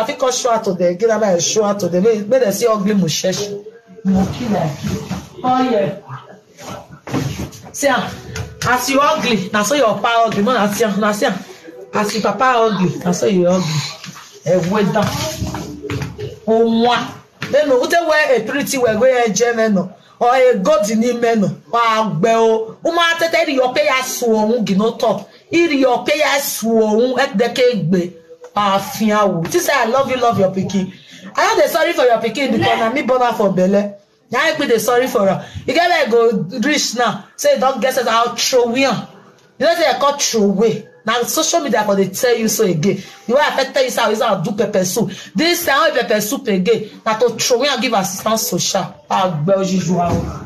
afikọ show out today gíga báyìí show out today gbẹdẹ sí ọgbẹ mo ṣẹṣẹ mo kílẹ ọyẹ see am as you ugly na so your papa ugly mo na see am na see am as you papa ugly na so you ugly ẹwẹ dán ọnwa mẹnu wúte wẹ a pretty wẹ wẹ ẹ jẹ mẹnu ọ a god n'ime nọ ọ agbẹ o ụmụ atete iri ọpẹ ya sụọ ọnwụ gị n'ụtọ iri ọpẹ ààfin àwò she say i love you love your pikin i no dey sorry for your pikin because na me born am for belle na i be dey sorry for am You get where i go reach now say you don get sense how throway am you know say i call throway na social media for dey tell you so again the way i fit tell you say i use am do pepper soup this time i wan pepper soup again na to throway am give assistance social agbe ojuju awo.